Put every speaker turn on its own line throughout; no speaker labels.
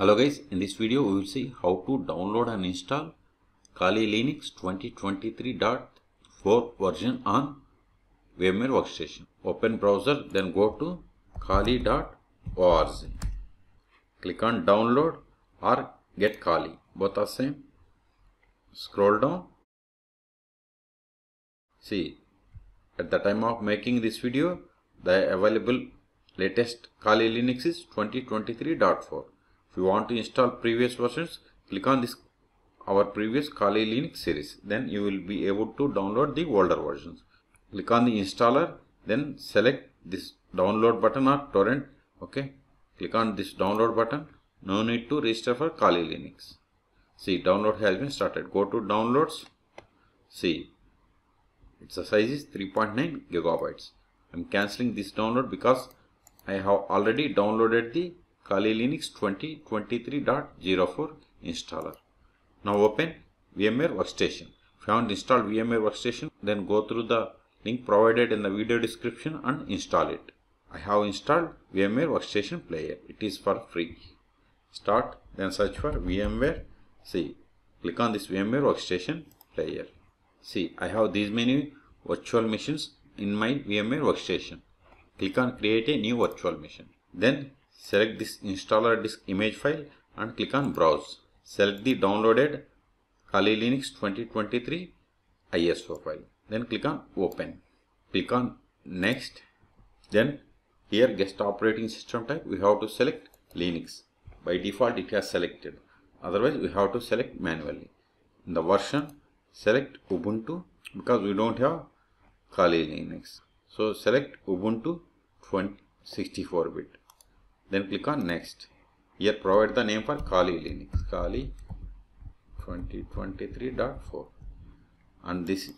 Hello guys, in this video we will see how to download and install Kali Linux 2023.4 version on VMware Workstation. Open browser then go to kali.org. Click on download or get Kali. Both are same. Scroll down. See, at the time of making this video, the available latest Kali Linux is 2023.4. If you want to install previous versions, click on this our previous Kali Linux series. Then you will be able to download the older versions. Click on the installer, then select this download button or torrent. Okay, click on this download button. No need to register for Kali Linux. See, download has been started. Go to downloads. See, its size is 3.9 gigabytes. I'm cancelling this download because I have already downloaded the Kali Linux 2023.04 installer. Now open VMware Workstation. If you haven't installed VMware Workstation, then go through the link provided in the video description and install it. I have installed VMware Workstation Player. It is for free. Start, then search for VMware. See, click on this VMware Workstation Player. See, I have these many virtual machines in my VMware Workstation. Click on create a new virtual machine. Then select this installer disk image file and click on browse. Select the downloaded Kali Linux 2023 ISO file. Then click on open. Click on next. Then here guest operating system type we have to select Linux. By default it has selected. Otherwise we have to select manually. In the version select Ubuntu because we don't have Kali Linux. So select Ubuntu 64 bit. Then click on next. Here provide the name for Kali Linux. Kali 2023.4 and this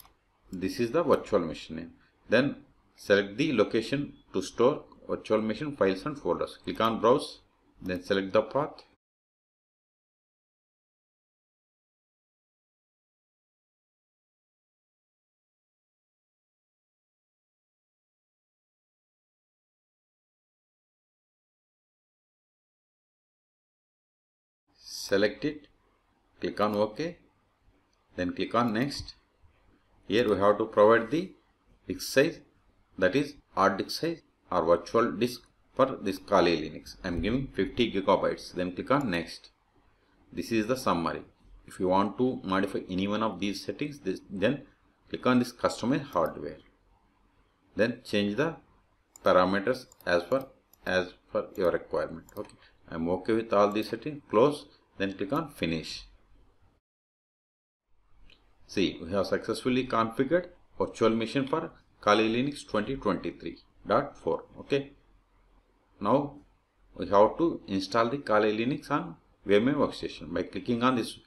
this is the virtual machine name. Then select the location to store virtual machine files and folders. Click on browse. Then select the path. Select it click on ok then click on next. Here we have to provide the disk size that is hard disk size or virtual disk for this Kali Linux. I am giving 50 gigabytes then click on next. This is the summary. If you want to modify any one of these settings this, then click on this customize hardware. Then change the parameters as per as per your requirement. Okay I'm okay with all these settings close then click on finish. See, we have successfully configured virtual machine for Kali Linux 2023.4. Okay. Now we have to install the Kali Linux on VMware Workstation by clicking on this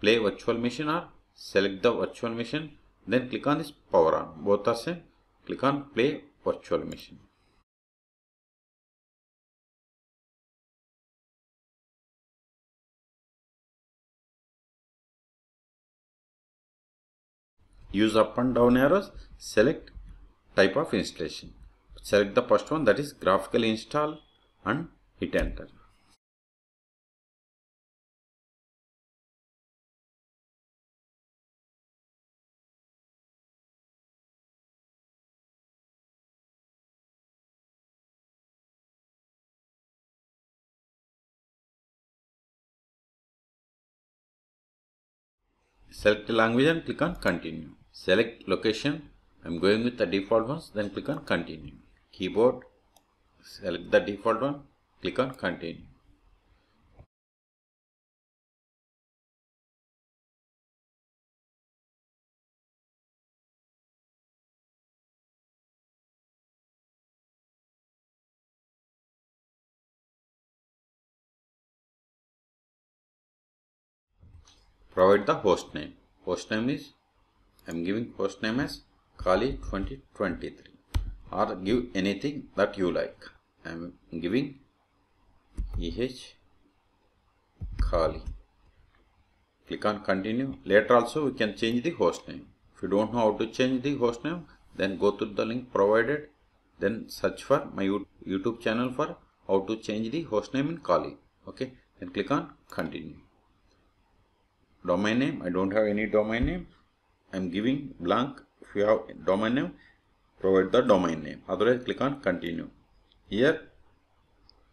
play virtual machine or select the virtual machine then click on this power on both are same click on play virtual machine use up and down arrows select type of installation. Select the first one that is graphical install and hit enter. Select the language and click on continue select location. I'm going with the default ones then click on continue. Keyboard. Select the default one. Click on continue. Provide the host name. Host name is I'm giving host name as Kali 2023 or give anything that you like. I'm giving eh Kali. Click on continue. Later also we can change the host name. If you don't know how to change the host name then go to the link provided. Then search for my YouTube channel for how to change the host name in Kali. Okay? Then click on continue. Domain name. I don't have any domain name i'm giving blank if you have domain name provide the domain name. Otherwise click on continue. Here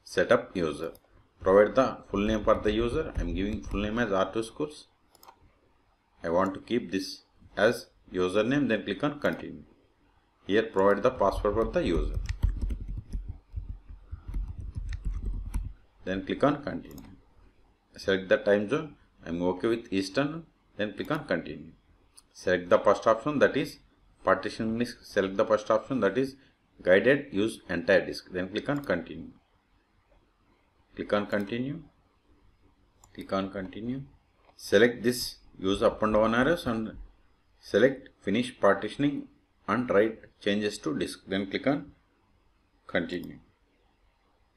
setup user. Provide the full name for the user. I'm giving full name as r2 schools. I want to keep this as username then click on continue. Here provide the password for the user. Then click on continue. Select the time zone. I'm okay with eastern. Then click on continue select the first option that is partition disk. Select the first option that is guided use entire disk. Then click on continue. Click on continue. Click on continue. Select this use up and down arrows and select finish partitioning and write changes to disk. Then click on continue.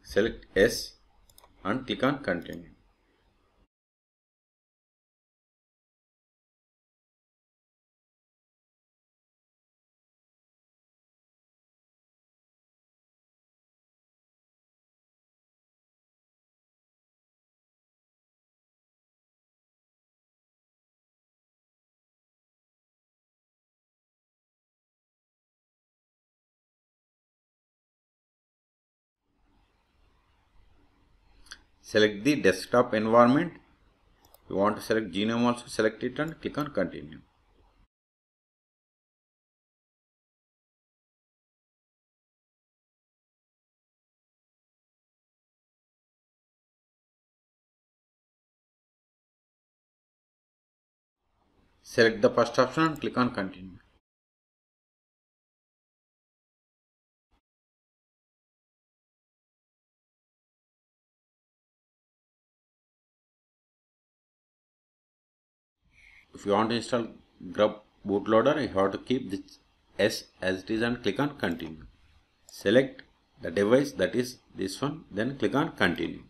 Select yes and click on continue. Select the desktop environment. You want to select GNOME also select it and click on continue. Select the first option and click on continue if you want to install grub bootloader you have to keep this s as it is and click on continue select the device that is this one then click on continue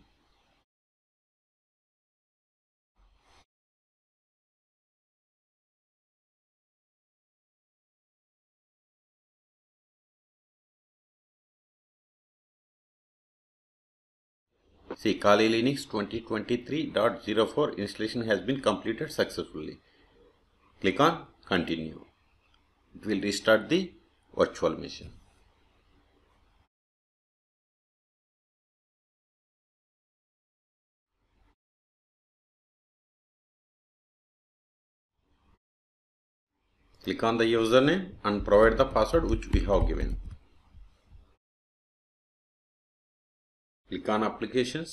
See, Kali Linux 2023.04 installation has been completed successfully. Click on continue. It will restart the virtual machine. Click on the username and provide the password which we have given. click on applications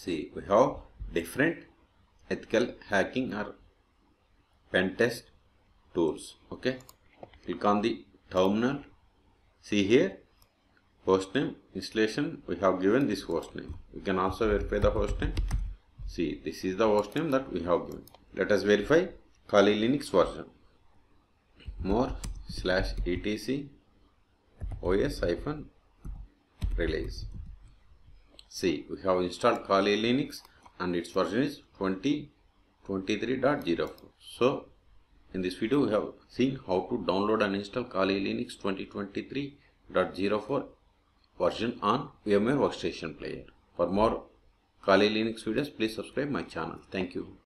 see we have different ethical hacking or pen test tools okay? Click on the terminal. See here hostname installation we have given this hostname we can also verify the hostname see this is the hostname that we have given. Let us verify kali linux version. More slash etc os hyphen release. See, we have installed Kali Linux and its version is 2023.04. So, in this video we have seen how to download and install Kali Linux 2023.04 version on VMware Workstation Player. For more Kali Linux videos, please subscribe my channel. Thank you.